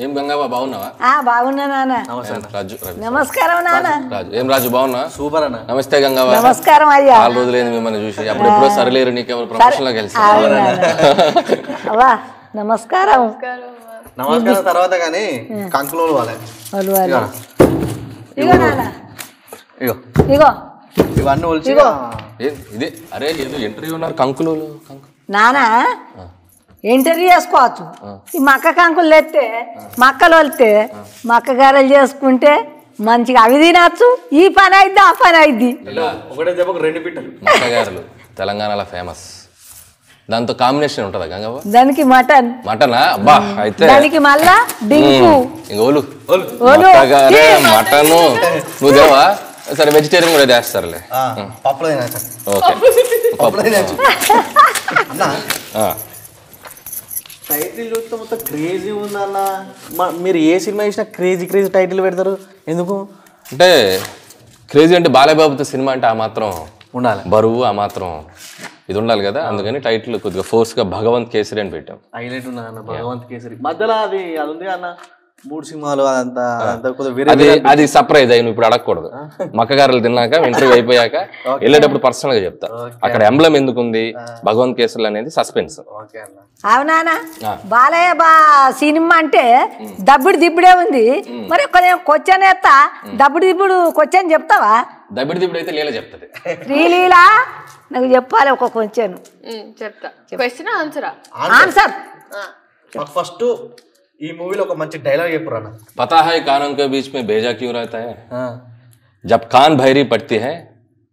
ఏం గంగాబా బాగున్నావా? ఆ బాగున్నా నాన్న. రాజు నమస్కారం నాన్న. రాజు ఏం రాజు బాగున్నా సూపర్ అన్న. నమస్తే గంగాబా నమస్కారం అయ్యా. చాలా రోజులైంది మిమ్మల్ని చూసి. అప్పుడు ఎప్పుడో సరిలేరు నీకెవరు ప్రమోషన్లో కలిసి. అవ్వా నమస్కారం. నమస్కారం తర్వాత కానీ కంకులోలు వాళ్ళే వాళ్ళు వాళ్ళు. ఇగో నాన్న. ఇగో. ఇగో. ఇవన్నీ ఏ- ఇదే అరే ఏదో ఇంటర్వ్యూ ఉన్నారు కంకులు కంకు. నాన్న ఇంటర్వ్యూ చేసుకోవచ్చు. ఈ మక్క కంకులు తెస్తే మక్కలు వెళ్తే మక్క గారెలు చేసుకుంటే మంచిగా అవి తినచ్చు ఈ పని అయిద్ది ఆ పని అయిద్ది. ఇలా ఒకటే దెబ్బకు రెండు పిట్టలు. మట్టగారులు తెలంగాణలో ఫేమస్ దాంతో కాంబినేషన్ ఉంటుందా గంగవ్వ? దానికి మటన్. మటనా? అబ్బా అయితే దానికి మళ్ళా డింకు. ఇంక ఓలు ఓలు. మటను. నువ్వు దేవా సరే వెజిటేరియన్ కూడా చేస్తారులే. ఆ, పప్పులో తినచ్చు ఓకే. పప్పులో తినచ్చు అన్న ఆ. టైటిల్ చూస్తే మొత్తం క్రేజీ ఉందన్న. మీరు ఏ సినిమా చేసినా క్రేజీ క్రేజీ టైటిల్ పెడతారు. ఎందుకు? అంటే క్రేజీ అంటే బాలయ్యబాబుతో సినిమా అంటే ఆ మాత్రం ఉండాలి. బరువు ఆ మాత్రం ఇది ఉండాలి కదా? అందుకని టైటిల్ కొద్దిగా ఫోర్స్గా భగవంత్ కేసరి అని పెట్టాం. హైలైట్ ఉన్నది అన్న భగవంత్ కేసరి. మధ్యలో అది అది ఉంది అన్న మూడు సినిమాలు అదంతా అది సర్ప్రైజ్ అయ్యి ఇప్పుడు అడగకూడదు. మక్కగారులు తిన్నాక ఇంటర్వ్యూ అయిపోయాక వెళ్ళేటప్పుడు పర్సనల్గా చెప్తా అక్కడ ఎంబ్లం ఎందుకు ఉంది భగవంత్ కేసరి అనేది సస్పెన్స్. ఓకే అన్న. అవునానా ఆ. బాలయ్య బా సినిమా అంటే దబ్బుడు దిబ్బుడే ఉంది. మరి కొంచెం క్వశ్చన్ ఎత్తా దబ్బుడు దిబ్బుడు క్వశ్చన్ చెప్తావా? దబ్బిడి దిబ్బడి అయితే లీల చెప్తుంది. శ్రీలీల నాకు చెప్పాలి ఒక క్వశ్చన్. ఉమ్, చెప్తా. క్వశ్చన్ ఆన్సరా ఫస్ట్ ये मूवी लो मंच डायलॉग है पुराना पता है कानों के बीच में भेजा क्यों रहता है? जब कान भैरी पड़ती है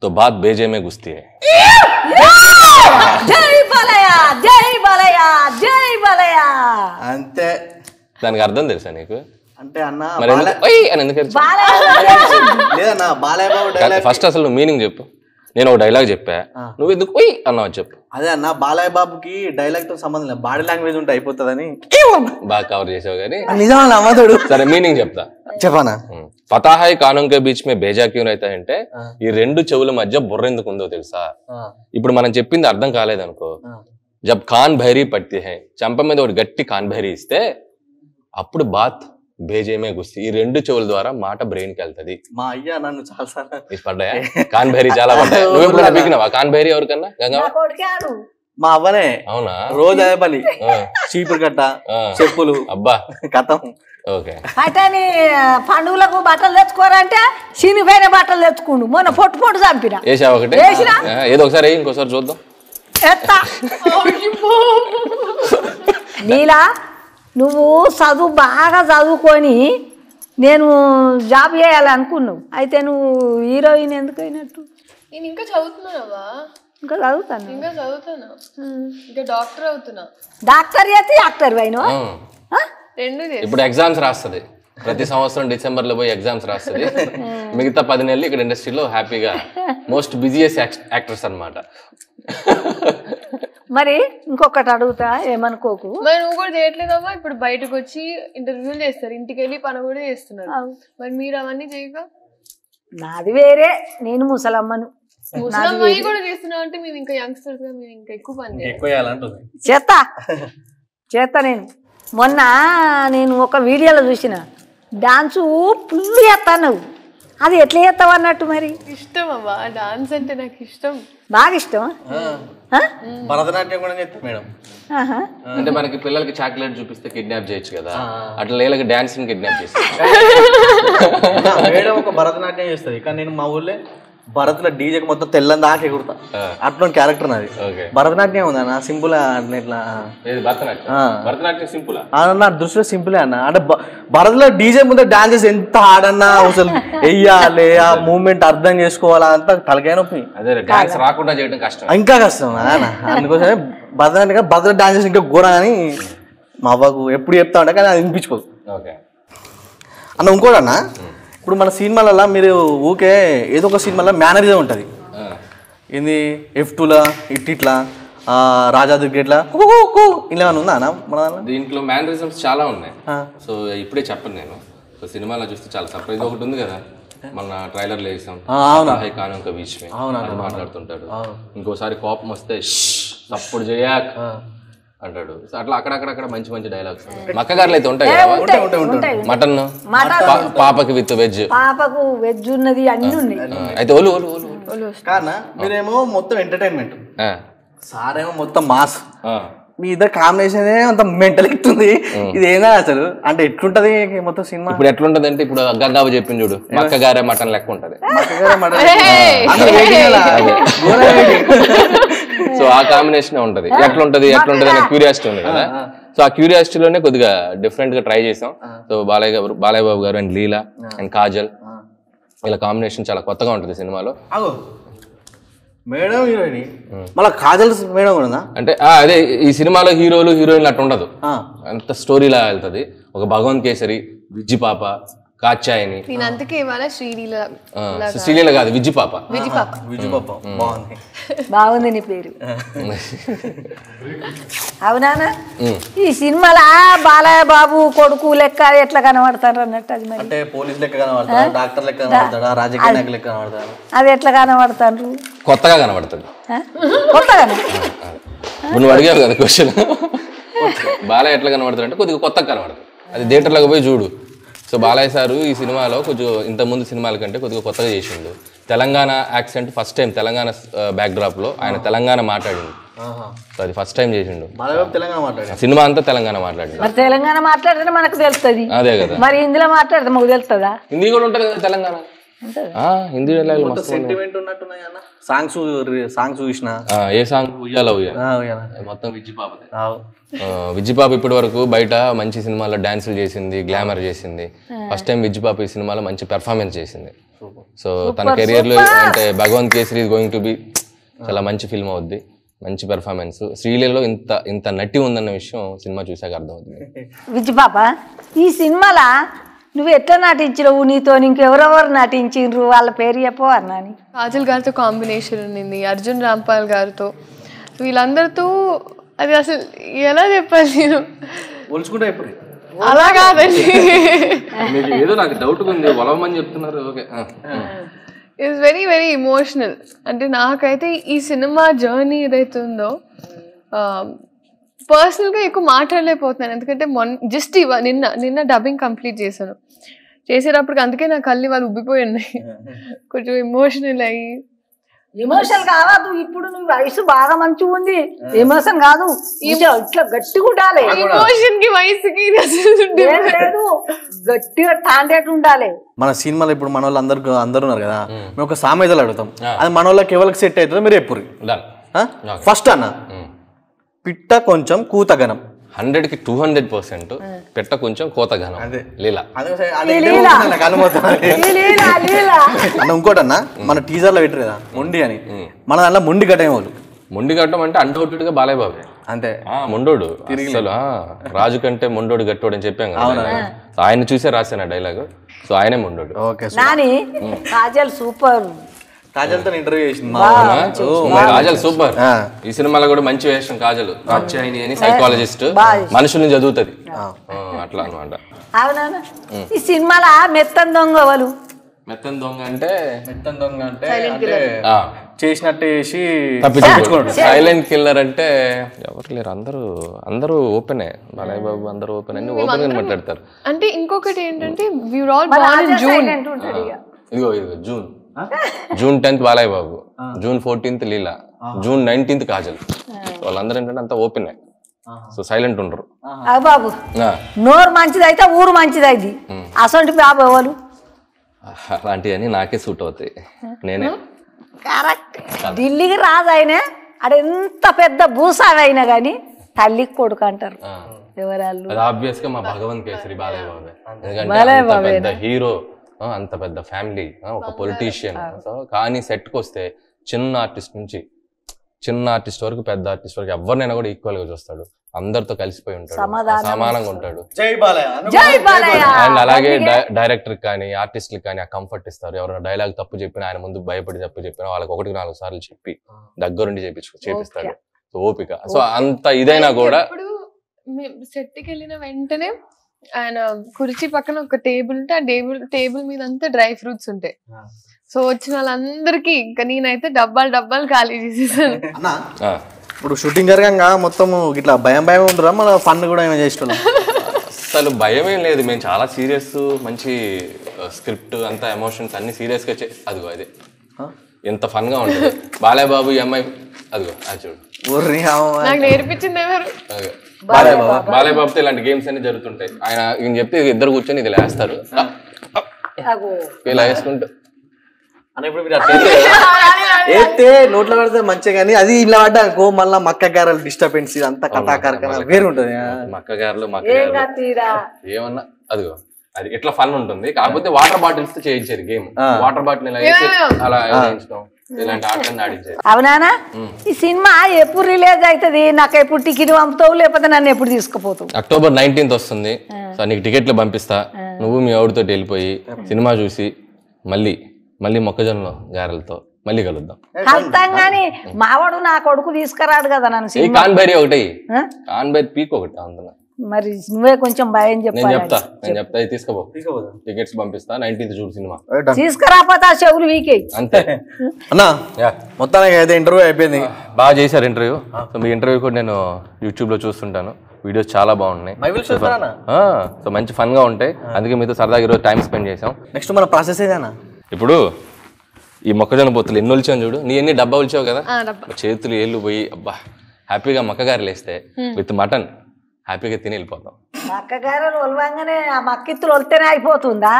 तो बात भेजे में घुसती है। जय बलया जय बलया जय बलया। अंत। దానికి అర్థం తెలుసా నీకు అంటే అన్న బాలయ్య బాబు ఫస్ట్ నేను ఒక డైలాగ్ చెప్పా. నువ్వు ఎందుకు "ఓయ్" అన్నావు చెప్పు. అదే అన్న బాలయ్య బాబుకి డైలాగ్తో సంబంధం లేదు. బాడీ లాంగ్వేజ్ ఉంటే అయిపోతుందని. బాగా కవర్ చేసావు కానీ. నిజం నమ్మతుడు సరే మీనింగ్ చెప్తా. చెప్పనా? ఉమ్. పతా హై కానం కే బీచ్ మే బేజా క్యూ అయితే అంటే ఈ రెండు చెవుల మధ్య బుర్ర ఎందుకు ఉందో తెలుసా? ఇప్పుడు మనం చెప్పింది అర్థం కాలేదనుకో. జబ్ కాన్ భైరీ పట్టి హై. చంప మీద ఒకటి గట్టి కాన్ భైరీ ఇస్తే అప్పుడు బాత్. బేజేమే గుస్తి. ఈ రెండు చెవుల ద్వారా మాట బ్రెయిన్కి వెళ్తది. మా అయ్య నన్ను చాలా సార్లు పడ్డాయా? కాన్ భైరీ చాలా పడ్డాయి. నువ్వు ఎప్పుడు నవ్వికినావా కాన్ భైరీ ఎవరికన్నా? గంగా మా అవ్వనే. అవునా? రోజు అదే పని. చీపురు కట్ట. చెప్పులు అబ్బా. కథం. ఓకే. పట్టని పండుగలకు బట్టలు తెచ్చుకోరంటే చినిపోయిన బట్టలు తెచ్చుకుండు. మొన్న పొట్టు పొట్టు చంపిన వేసావా ఒకటి? వేసినా. ఏదో ఒకసారి ఇంకోసారి చూద్దాం. ఎత్తా. నీలా నువ్వు చదువు బాగా చదువుకొని నేను జాబ్ చేయాలనుకున్నావు. అయితే నువ్వు హీరోయిన్ ఎందుకు అయినట్టు నేను ఇంకా చదువుతున్నావా? ఇంకా చదువుతాను? ఇంకా చదువుతున్నా ఇంకా డాక్టర్ అవుతున్నా. డాక్టర్ అయితే యాక్టర్ అయినా ఆ. రెండు. ఇప్పుడు ఎగ్జామ్స్ రాస్తుంది. ప్రతి సంవత్సరం డిసెంబర్లో పోయి ఎగ్జామ్స్ రాస్తుంది. మిగతా పది నెలలు ఇక్కడ ఇండస్ట్రీలో హ్యాపీగా మోస్ట్ బిజియెస్ట్ యాక్టర్స్ అన్నమాట. మరి ఇంకొకటి అడుగుతా ఏమనుకోకు. మరి నువ్వు కూడా చేయట్లేదమ్మా ఇప్పుడు బయటకు వచ్చి ఇంటర్వ్యూలు చేస్తారు. ఇంటికి వెళ్ళి పని కూడా చేస్తున్నారు. మరి మీరు అవన్నీ చేయక? నాది వేరే నేను ముసలమ్మను. కూడా చేస్తున్నావు అంటే మీరు ఇంకా యంగ్స్టర్స్గా మీరు ఇంకా ఎక్కువ పని చేస్తా. చేస్తా నేను. మొన్న నేను ఒక వీడియోలో చూసిన. డాన్సు ఫుల్ చేస్తాను నువ్వు. అది ఎట్లా చేస్తావు అన్నట్టు మరి? ఇష్టం అవ్వా. డాన్స్ అంటే నాకు ఇష్టం. బాగా ఇష్టం భరతనాట్యం కూడా చెప్తాం మేడం. అంటే మనకి పిల్లలకి చాక్లెట్ చూపిస్తే కిడ్నాప్ చేయొచ్చు కదా. అట్లా లేలకి డాన్సింగ్ కిడ్నాప్ చేసి మేడం ఒక భరతనాట్యం చేస్తుంది. కానీ నేను మా ఊళ్ళో భరత్లో డీజేకి మొత్తం తెల్లని దాకా ఎగురుతా అటువంటి క్యారెక్టర్ నాది. భరతనాట్యం ఉందన్న సింపుల్ అట్లా ఇట్లా. భరతనాట్యం? ఆ. భరతనాట్యం సింపుల్? ఆ, నా దృష్టిలో సింపులే అన్న. అంటే భరత్లో డీజే ముందు డాన్స్ చేసి ఎంత ఆడన్నా అసలు వెయ్యాలి ఆ మూమెంట్ అర్థం చేసుకోవాలా అంత తలకాయ నొప్పి. రాకుండా చేయడం కష్టం. ఇంకా కష్టం అన్న. అందుకోసమే భరతనాట్యం భరత డాన్స్ చేసి ఇంకా ఘోరం అని మా అవ్వకు ఎప్పుడు చెప్తా ఉంటే కానీ అది వినిపించుకోదు. అన్న ఇంకోటన్నా ఇప్పుడు మన సినిమాలలో మీరు ఊకే ఏదో ఒక సినిమాలో మేనరిజం ఉంటుంది. ఏంది? ఎఫ్ టూలా ఇట్ ఇట్లా రాజా దుర్గేట్లా ఇలా ఉందా అన్న? మన దాంట్లో? మ్యానరిజమ్స్ చాలా ఉన్నాయి. సో ఇప్పుడే చెప్పను నేను. సో సినిమాలో చూస్తే చాలా సర్ప్రైజ్ ఒకటి ఉంది కదా? మన ట్రైలర్లో వేసాం. ఆ, అవునా? హై కాను ఒక బీచ్ మే అవునా? అది మాట్లాడుతుంటాడు ఇంకోసారి కోపం వస్తే "షష్, తప్పుడు చేయక్ అంటాడు. అట్లా అక్కడక్కడక్కడ మంచి మంచి డైలాగ్స్ మక్క గారులు అయితే ఉంటాయి? మటన్ పాపకి విత్ వెజ్ పాపకు వెజ్ ఉన్నది అన్ని ఉన్నాయి. అయితే ఒలు ఒలు ఒలు కానా మీరేమో మొత్తం ఎంటర్టైన్మెంట్ ఆ, సారేమో మొత్తం మాస్ ఆ. మీ ఇద్దరు కాంబినేషన్ అంత మెంటల్ ఎక్కుతుంది ఇది ఏందా అసలు? అంటే ఎట్లుంటది మొత్తం సినిమా? ఇప్పుడు ఎట్లుంటది అంటే ఇప్పుడు గంగాబు చెప్పింది చూడు. మక్క గారే మటన్ లెక్క ఉంటది. మక్కగారే మటన్. సో ఆ కాంబినేషన్ ఉంటది. ఎట్లుంటది ఎట్లుంటది అనే క్యూరియాసిటీ ఉంది కదా. సో ఆ. క్యూరియాసిటీలోనే కొద్దిగా డిఫరెంట్గా ట్రై చేసాం. సో బాలయ్య గారు బాలయ్య బాబు గారు అండ్ లీలా అండ్ కాజల్. ఇలా కాంబినేషన్ చాలా కొత్తగా ఉంటుంది సినిమాలో. Madam heroine. మళ్ళీ కాజల్ మేడం కూడా అంటే ఆ, అదే ఈ సినిమాలో హీరోలు హీరోయిన్లు అట్టు ఉండదు. అంత స్టోరీలా వెళ్తది. ఒక భగవంత్ కేసరి విజ్జి పాప కాచాయని. నేను అందుకే ఇవాళ శ్రీలీల శ్రీలీల కాదు విజ్జి పాప విజి పాప విజు పాప బాగుంది. బాగుంది నీ పేరు. అవునానా ఉమ్. ఈ సినిమాలో ఆ బాలయ్య బాబు కొడుకు లెక్క ఎట్లా కనబడతారు అన్నట్టు అది మరి? అంటే పోలీస్ లెక్క కనబడతాడా? డాక్టర్ లెక్క కనబడతాడా? రాజకీయ నాయకులు లెక్క కనబడతాడా? అది ఎట్లా కనబడతారు? కొత్తగా కనబడుతుంది. కొత్తగానే ఇప్పుడు నువ్వు అడిగావు కదా క్వశ్చన్ బాలయ్య ఎట్లా కనబడుతుంది అంటే కొద్దిగా కొత్తగా కనబడుతుంది అది థియేటర్లోకి పోయి చూడు. సో బాలయ్య సారు ఈ సినిమాలో కొంచెం ఇంత ముందు సినిమాల కంటే కొద్దిగా కొత్తగా చేసిండు. Telangana accent first time Telangana బ్యాక్డ్రాప్లో ఆయన తెలంగాణ మాట్లాడిండు. సో అది ఫస్ట్ టైం చేసిండు. మాట్లాడా సినిమా అంతా తెలంగాణ మాట్లాడిండు. మరి తెలంగాణ మాట్లాడితే మనకు తెలుస్తుంది. అదే కదా. మరి ఇందులో మాట్లాడితే మాకు తెలుస్తుందా? హిందీ కూడా ఉంటుంది కదా తెలంగాణ? హిందీ. సెంటిమెంట్ ఉన్నట్టున్నాయి అన్న. సాంగ్స్ సాంగ్స్ చూసిన ఆ, ఏ సాంగ్ ఉయ్యాల ఉయ్యాల ఆ, ఉయ్యాల. మొత్తం విజ్జి పాపదే. విజ్జిపాప ఇప్పటి వరకు బయట మంచి సినిమాల్లో డాన్సులు చేసింది గ్లామర్ చేసింది. ఫస్ట్ టైం విజ్జిపాప ఈ సినిమాలో మంచి పెర్ఫార్మెన్స్ చేసింది. సో తన కెరియర్లో అంటే Bhagavanth Kesari going to be చాలా మంచి ఫిల్మ్ అవుద్ది. మంచి పెర్ఫార్మెన్స్ శ్రీలీలలో ఇంత ఇంత నటి ఉందన్న విషయం సినిమా చూసాక అర్థమవుతుంది. విజ్జి పాప ఈ సినిమాలో నువ్వు ఎట్లా నటించినవు నీతో ఇంకెవరెవరు నటించిండ్రు వాళ్ళ పేరు చెప్పు అన్నాని కాజల్ గారితో కాంబినేషన్ ఉండింది అర్జున్ రాంపాల్ గారితో. వీళ్ళందరితో అది అసలు ఎలా చెప్పాలి నేను? పోల్చుకుంటే ఇప్పుడు. అలా కాదండి. మీకు ఏదో నాకు డౌట్ ఉంది వలవమని చెప్తున్నారు okay. It's very very emotional అంటే నాకైతే ఈ సినిమా జర్నీ ఏదైతే ఉందో పర్సనల్గా ఎక్కువ మాట్లాడలేకపోతున్నాను. ఎందుకంటే మొన్న జస్ట్ ఇవ నిన్న నిన్న డబ్బింగ్ కంప్లీట్ చేశాను. చేసేటప్పటికి అందుకే నా కళ్ళు వాళ్ళు ఉబ్బిపోయి ఉన్నాయి. కొంచెం ఇమోషనల్ అయ్యి. ఎమోషన్ కావద్దు ఇప్పుడు నీ వయసు బాగా మంచిగా ఉంది. ఎమోషన్ కాదు. ఇట్లా గట్టిగా ఉండాలి. ఇమోషన్కి వయసుకి లేదు గట్టిగా టాండెట్ ఉండాలి. మన సినిమాలో ఇప్పుడు మన వాళ్ళు అందరు అందరు ఉన్నారు కదా. మేము ఒక సామెతలు అడుగుతాం. అది మన వాళ్ళకి ఎవరికి సెట్ అవుతుందో మీరు ఎప్పుడు ఫస్ట్ అన్న. పిట్ట కొంచెం కూతగనం హండ్రెడ్కి టూ హండ్రెడ్ పర్సెంట్ పెట్ట కొంచెం కోత ఘనం. లీలా. ఈ లీల. లీల అన్న ఇంకోటి అన్న మన టీజర్లో పెట్టరు కదా మొండి అని. మన దాంట్లో మొండి కట్టే వాళ్ళు మొండి కట్టం అంటే అన్డౌటెడ్గా బాలయ్య బాబు అంతే. ఆ మొండోడు. అసలు ఆ, రాజు కంటే మొండోడు గట్టోడు అని చెప్పాం కదా. సో ఆయన చూసే రాశాను ఆ డైలాగ్ సో ఆయనే మొండోడు. ఓకే నాని కాజల్ కాజల్తో ఇంటర్వ్యూ చేసింది కాజల్ సూపర్. ఆ. ఈ సినిమాలో కూడా మంచి వేషం కాజల్. కాచాయిని అని సైకాలజిస్ట్ మనుషుల్ని చదువుతుంది. అట్లా అన్నమాట. అవునా ఈ సినిమాలో మెత్తన్ దొంగవలు మెత్తన్ దొంగ అంటే మెత్తన్ దొంగ అంటే అంటే ఆ, చేసినట్టు చేసి సైలెంట్ కిల్లర్ అంటే ఎవరు లేరు? అందరూ అందరూ ఓపెనే. బాలయ్య బాబు అందరూ ఓపెన్. అన్ని ఓపెన్గా మాట్లాడతారు. అంటే ఇంకొకటి ఏంటంటే we are all born in June ఇదిగో ఇదిగో June June tenth Balayya Babu June fourteenth Leela June nineteenth Kajal. వాళ్ళందరూ ఏంటంటే అంతా ఓపెన్ సో సైలెంట్ ఉండరు. ఆ. బాబు నోరు మంచిదైతే ఊరు మంచిదైంది. అసొంటి బాబు ఎవరు? అలాంటివన్నీ నాకే సూట్ అవుతాయి. నేనే. కరెక్ట్. ఢిల్లీకి రాజు అయినా ఆడ ఎంత పెద్ద భూసాగా అయినా కానీ తల్లికి కొడుకు అంటారు. ఎవరాళ్ళు? అది ఆబ్వియస్గా మా భగవంత్ కేసరి బాలయ్య బాబే ఎందుకంటే పెద్ద హీరో. అంత పెద్ద ఫ్యామిలీ ఒక పొలిటీషియన్. సో కానీ సెట్కి వస్తే చిన్న ఆర్టిస్ట్ నుంచి చిన్న ఆర్టిస్ట్ వరకు పెద్ద ఆర్టిస్ట్ వరకు ఎవరినైనా కూడా ఈక్వల్గా చూస్తాడు. అందరితో కలిసిపోయి ఉంటాడు. సమానంగా ఉంటాడు. జై బాలయ్య. జై బాలయ్య. అండ్ అలాగే డైరెక్టర్ కానీ ఆర్టిస్ట్ కానీ ఆ కంఫర్ట్ ఇస్తారు. ఎవరైనా డైలాగ్ తప్పు చెప్పినా ఆయన ముందు భయపడి తప్పు చెప్పినా వాళ్ళకి ఒకటికి నాలుగు సార్లు చెప్పి దగ్గరుండి చేపించు చేపిస్తాడు. సో ఓపిక. సో అంత ఇదైనా కూడా సెట్కి వెళ్ళిన వెంటనే ఆయన కుర్చీ పక్కన ఒక టేబుల్ ఉంటే ఆ టేబుల్ టేబుల్ మీద అంతా డ్రై ఫ్రూట్స్ ఉంటాయి. సో వచ్చిన వాళ్ళందరికీ ఇంకా నేనైతే డబ్బాలు డబ్బాలు ఖాళీ చేసేసాను. ఇప్పుడు షూటింగ్ జరగంగా మొత్తం ఇట్లా భయం భయం ఉంటుందా? మన ఫన్ కూడా ఏమైనా చేసేటోళ్ళం? అసలు భయం ఏం లేదు. మేము చాలా సీరియస్ మంచి స్క్రిప్ట్ అంతా ఎమోషన్స్ అన్ని సీరియస్గా చే అదిగో అదే. ఎంత ఫన్గా ఉంటుంది. బాలయ్య బాబు ఈ అమ్మాయి అదిగో అది చూడు. నాకు నేర్పించింది ఎవరు. బాలయ్య బాబు. బాలయ్య బాబుతో ఇలాంటి గేమ్స్ అన్ని జరుగుతుంటాయి. ఆయన ఈయన చెప్తే ఇద్దరు కూర్చొని ఇది లేస్తారు అగో ఇలా వేసుకుంటూ. ఇప్పుడు మీరు అట్లా అయితే నోట్లో పడితే మంచిగా కానీ అది ఇలా పడ్డాకో మళ్ళీ మక్క గారెలు డిస్టర్బెన్స్ అంతా కథా కార్యక్రమాలు వేరు ఉంటుంది మక్క గారెలు ఏమన్నా అదిగో అది ఎట్లా ఫన్ ఉంటుంది. కాకపోతే వాటర్ బాటిల్స్తో చేయించారు గేమ్ వాటర్ బాటిల్ ఇలా వేసి అలా ఇలాంటి అవునానా ఈ సినిమా ఎప్పుడు రిలీజ్ అవుతుంది? నాకు ఎప్పుడు టికెట్ పంపుతావు? లేకపోతే నన్ను ఎప్పుడు తీసుకుపోతావు? అక్టోబర్ నైన్టీన్త్ వస్తుంది. సో నీకు టికెట్లు పంపిస్తా. నువ్వు మీ ఆవిడతో వెళ్ళిపోయి సినిమా చూసి మళ్ళీ మళ్ళీ మొక్కజొన్న గారెలతో మళ్ళీ కలుద్దాం. కలుతాం గాని మావాడు నా కొడుకు తీసుకురాడు కదా నన్ను ఈ సినిమా. కాన్ బైరీ ఒకటి. ఆ? కాన్ బైరీ పీక్ ఒకటి అందులో. మరి నువ్వే కొంచెం భయం నేను చెప్పాలి చెప్తా నేను చెప్తా ఇది తీసుకోపో. టికెట్స్ పంపిస్తా నైన్టీన్త్ చూడు సినిమా. తీసుకురాపోతే ఆ చెవులు వీకేయి అంతే. అన్నా యా. మొత్తానికి అయితే ఇంటర్వ్యూ అయిపోయింది. బాగా చేశారు ఇంటర్వ్యూ. సో మీ ఇంటర్వ్యూ కూడా నేను యూట్యూబ్లో చూస్తుంటాను. వీడియోస్ చాలా బాగున్నాయి. మైబిల్ చూస్తారా ఆ, సో మంచి ఫన్గా ఉంటాయి అందుకే మీతో సరదాగా ఈరోజు టైం స్పెండ్ చేసాం నెక్స్ట్ మన ప్రాసెస్ ఏదన్నా ఇప్పుడు ఈ మొక్కజొన్న పొత్తులు ఎన్ని ఒలిచాను చూడు? నీ ఎన్ని డబ్బా ఒలిచావు కదా. చేతులు ఏళ్ళు పోయి అబ్బా హ్యాపీగా మక్కగారెలు వేస్తే విత్ మటన్. హ్యాపీగా తిని వెళ్ళిపోతాం మక్కగారలు ఒలవంగానే ఆ మక్కిత్తులు వలితేనే అయిపోతుందా?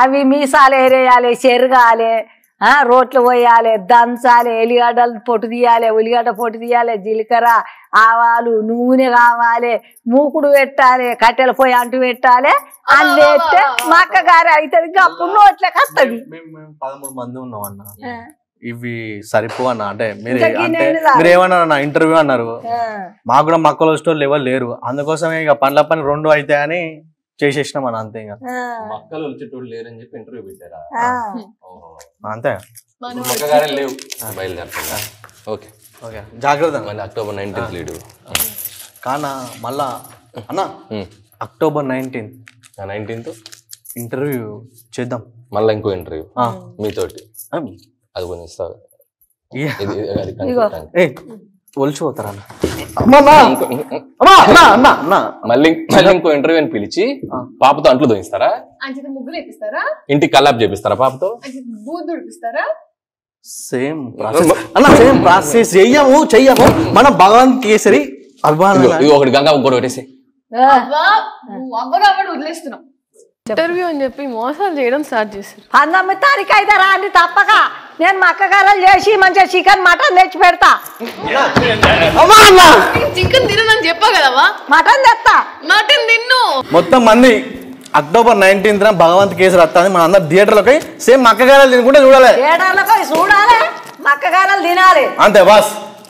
అవి మీసాలు ఏరేయాలి చెరగాలి ఆ రోట్లు పోయాలి దంచాలి ఎలిగడ్డలు పొట్టు తీయాలి ఉల్లిగడ్డ పొట్టు తీయాలి జీలకర్ర ఆవాలు నూనె కావాలి మూకుడు పెట్టాలి కట్టెల పొయ్యి అంటు పెట్టాలి అని వేస్తే మక్కగారి అవుతుంది అప్పుడు నోట్లకి వస్తుంది. పదమూడు మంది ఉన్నాం అన్న. ఇవి సరిపో అన్న. అంటే మీరు అంటే? మీరు ఏమన్నారు అన్న ఇంటర్వ్యూ అన్నారు. మాకు కూడా మక్కల స్టోర్ లెవెల్ లేరు. అందుకోసమే ఇక పండ్ల పని రెండు అయితే అని చేసేసినాం అన్న అంతే ఇంకా. మక్కలు ఒలిచేటోళ్ళు లేరని చెప్పి ఇంటర్వ్యూ పెట్టారా? ఓహో. అంతే. మనం మక్కగారెలు లేవు. బయలుదేరుతున్నా. ఓకే. ఓకే. జాగ్రత్త. మళ్ళీ అక్టోబర్ నైన్టీన్త్ లీడు కానా మళ్ళా అన్న అక్టోబర్ నైన్టీన్త్ నైన్టీన్త్ ఇంటర్వ్యూ చేద్దాం. మళ్ళీ ఇంకో ఇంటర్వ్యూ. మీతోటి. అది కొంచెం ఇస్తావు. ఒలిచిపోతారా. మళ్ళీ మళ్ళీ ఇంకో ఇంటర్వ్యూ అని పిలిచి పాపతో అంట్లు దోయిస్తారా? ముగ్గులు వేపిస్తారా? ఇంటికి కల్లాప్ చేపిస్తారా పాపతో? దుడిపిస్తారా సేమ్ ప్రాసెస్. అన్న సేమ్ ప్రాసెస్. చెయ్యము చెయ్యము. మనం భగవాన్ కేసరి ఒకటి గంగా ఇంకోటి పెట్టేసి. ఇంటర్వ్యూ అని చెప్పి మోసాలు చేయడం స్టార్ట్ చేశారు. పంతొమ్మిది తారీఖు అయితే రాండి తప్పక. నేను మక్కగారలు చేసి మంచిగా చికెన్ మటన్ తెచ్చి పెడతా. చికెన్ తినని చెప్పా కదవా మటన్ తెస్తా మటన్ తిన్ను. మొత్తం మంది అక్టోబర్ నైన్టీన్త్ భగవంత్ కేసరి వస్తుంది మన అందరు థియేటర్లోకి సేమ్ మక్కగారాలు తినుకుంటే చూడాలి. ఏడాళ్ళకి చూడాలి. మక్కగారలు తినాలి. అంతే బాస్.